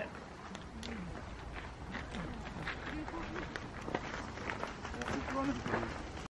せん。